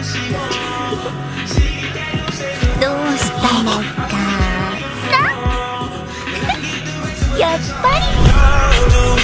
どうしたのかな？やっぱり。